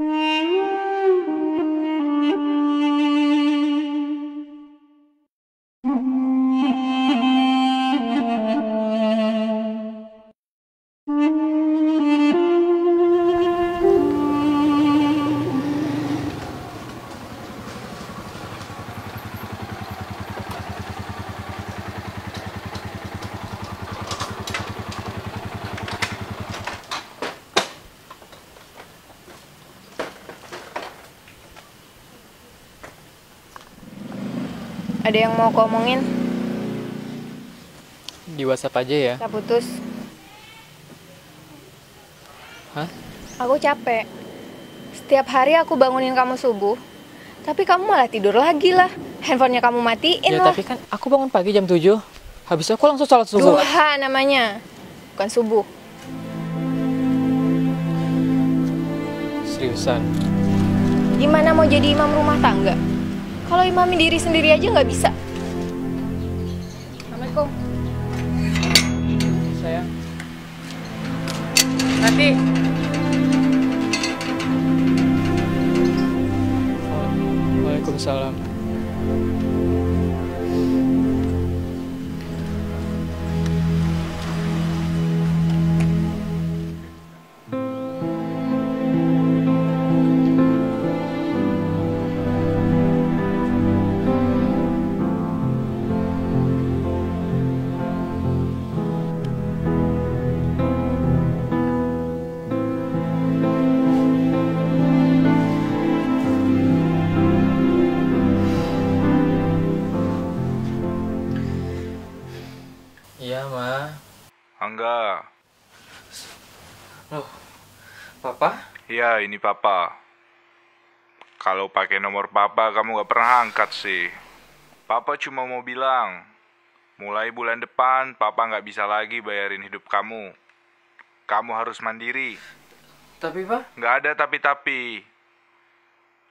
Mm-hmm. Ada yang mau kau omongin? Di WhatsApp aja ya. Kita putus. Hah? Aku capek. Setiap hari aku bangunin kamu subuh, tapi kamu malah tidur lagi lah. Handphonenya kamu matiin Ya lah. tapi kan aku bangun pagi jam 7. Habis aku langsung sholat subuh. Duha namanya, bukan subuh. Seriusan. Gimana mau jadi imam rumah tangga? Kalau imami diri sendiri aja nggak bisa. Assalamualaikum. Sayang. Nanti. Waalaikumsalam. Iya, Ma. Angga, Loh. Papa? ya ini papa. Kalau pakai nomor papa kamu gak pernah angkat sih. Papa cuma mau bilang, mulai bulan depan papa nggak bisa lagi bayarin hidup kamu. Kamu harus mandiri. Tapi, Pak? Nggak ada tapi-tapi.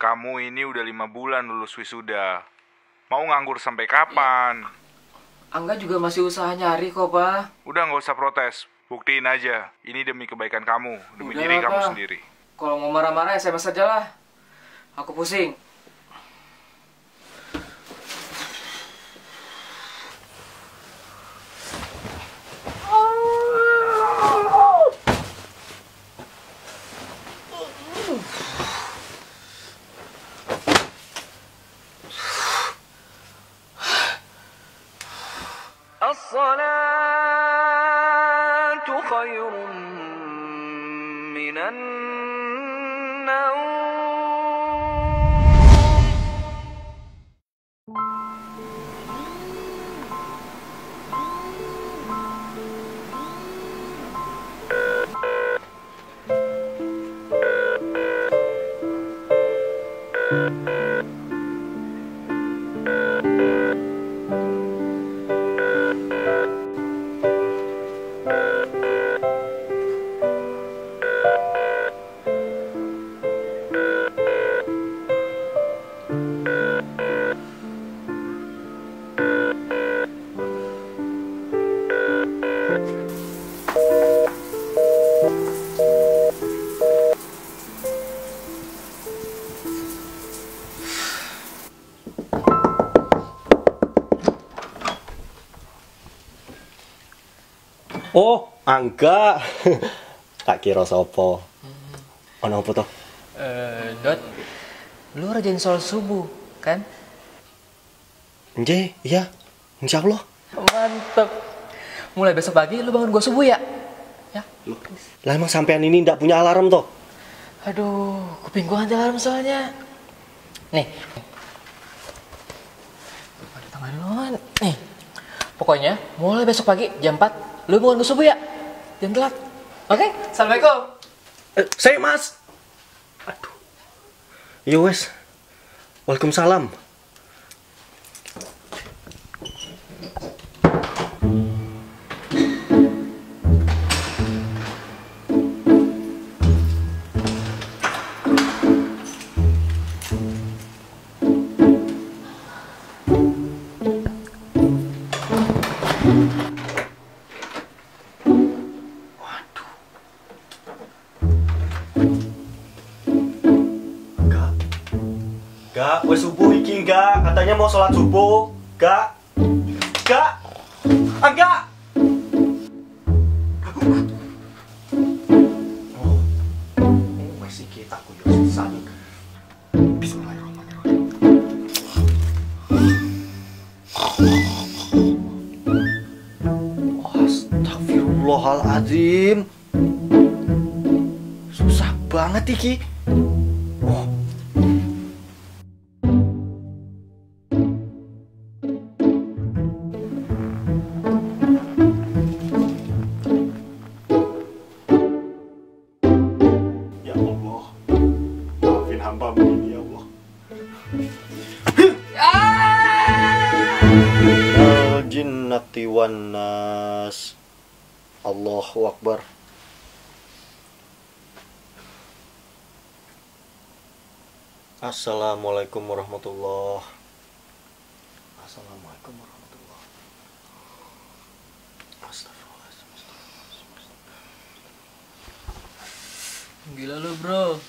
Kamu ini udah lima bulan lulus wisuda. Mau nganggur sampai kapan? Angga juga masih usaha nyari kok, Pak. Udah nggak usah protes. Buktiin aja. Ini demi kebaikan kamu, demi Udah diri kamu sendiri. Kalau mau marah-marah SMS aja lah. Aku pusing. الصلاة خير من النوم. Oh, angga. tak kira sapa. Ono apa to? Eh, Dot. Lu rajin sholat subuh, kan? Nje, iya. Insya Allah. Mantep. Mulai besok pagi lu bangun gua subuh ya? Ya. Lah emang sampean ini ndak punya alarm toh? Aduh, kuping gua anti alarm soalnya. Nih. Tangan lu. Nih. Pokoknya mulai besok pagi jam 4 lu bangun gua subuh ya? Jam telat. Oke? Assalamualaikum. Eh, saya mas. Aduh. Yo wes. Waalaikumsalam. Katanya mau sholat subuh. Gak. Gak. Gak. Wes iki tak yo sesat. Bismillahirrahmanirrahim. Astagfirullahaladzim. Susah banget iki. Assalamualaikum warahmatullah. Assalamualaikum warahmatullah. Gila lu bro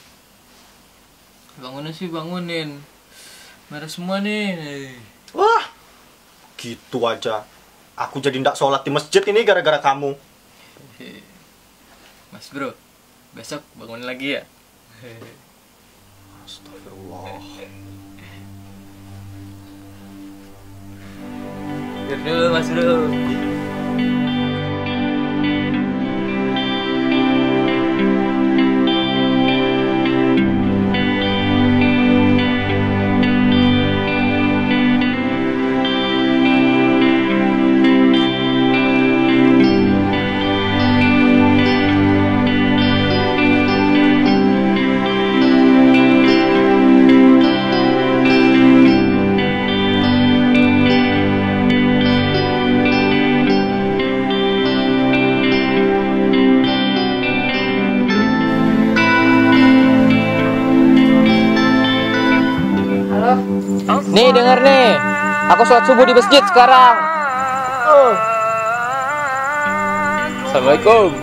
Bangunin sih bangunin Merah semua nih Wah, gitu aja. Aku jadi ndak sholat di masjid ini gara-gara kamu. Mas bro Besok bangunin lagi ya Astagfirullah. Dulu mas bro Nih denger nih. Aku sholat subuh di masjid sekarang. Oh. Assalamualaikum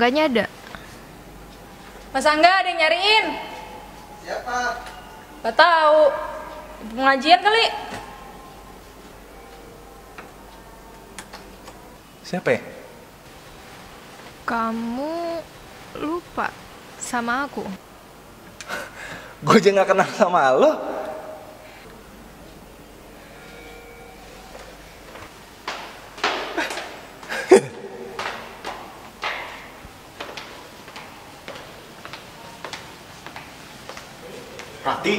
Angganya ada. Mas Angga ada yang nyariin. Siapa? Gak tahu. Pengajian kali. Siapa ya? Kamu lupa sama aku. Gue aja gak kenal sama lo. Rati,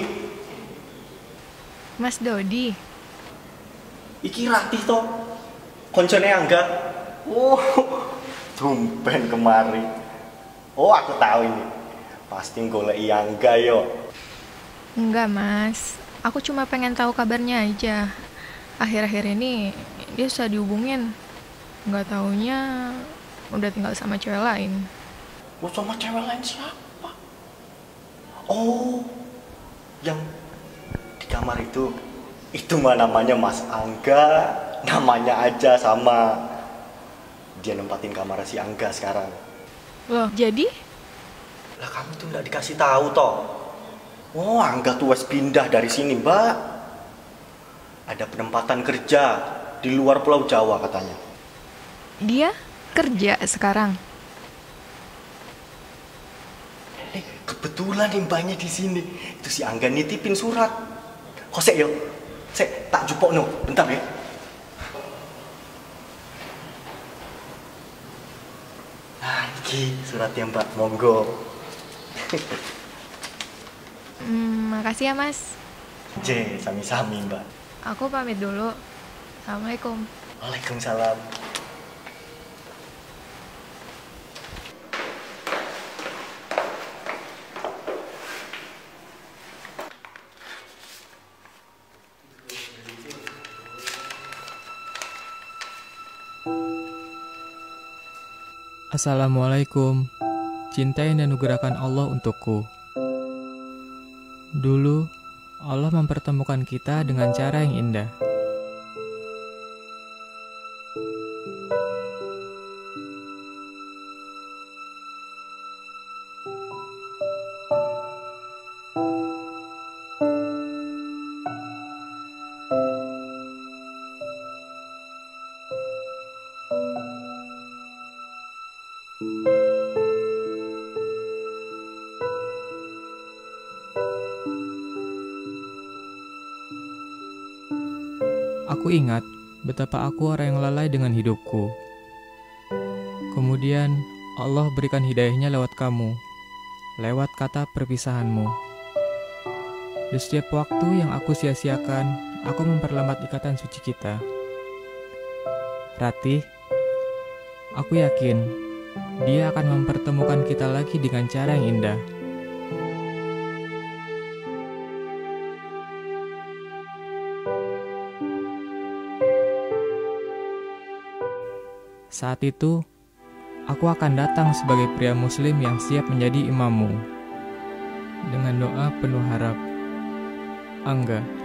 Mas Dodi. Iki Ratih to. Koncone Angga. Oh, tumben kemari. Oh, aku tahu ini. Pasti golek Angga yo. Enggak, Mas. Aku cuma pengen tahu kabarnya aja. Akhir-akhir ini dia susah dihubungin. Nggak taunya udah tinggal sama cewek lain. Lu sama cewek lain siapa? Oh, yang di kamar itu. Itu mah namanya Mas Angga. Namanya aja sama. Dia nempatin kamar si Angga sekarang. Loh, jadi? Lah kamu tuh nggak dikasih tahu toh. Oh, Angga tuh wes pindah dari sini, Mbak. Ada penempatan kerja di luar Pulau Jawa katanya. Dia kerja sekarang. Eh, kebetulan mbaknya di sini. Itu si Angga nitipin surat. Kosek yo. Sek, tak jupok no. Bentar ya. Nah, ini suratnya mbak. Monggo. Hmm, makasih ya, Mas. J, sami-sami mbak. Aku pamit dulu. Assalamualaikum. Waalaikumsalam. Assalamualaikum. Cintai dan anugerahkan Allah untukku. Dulu, Allah mempertemukan kita dengan cara yang indah. Aku ingat betapa aku orang yang lalai dengan hidupku. Kemudian Allah berikan hidayahnya lewat kamu, lewat kata perpisahanmu. Di setiap waktu yang aku sia-siakan, aku memperlambat ikatan suci kita. Ratih, aku yakin dia akan mempertemukan kita lagi dengan cara yang indah. Saat itu, aku akan datang sebagai pria muslim yang siap menjadi imammu. Dengan doa penuh harap. Angga.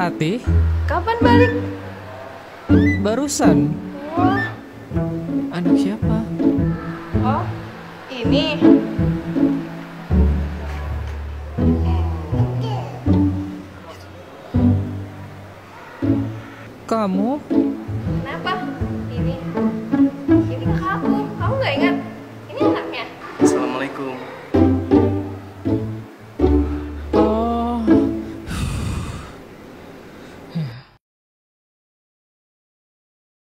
Ratih, kapan balik? barusan. Wah, Anak siapa? oh, ini. Kamu?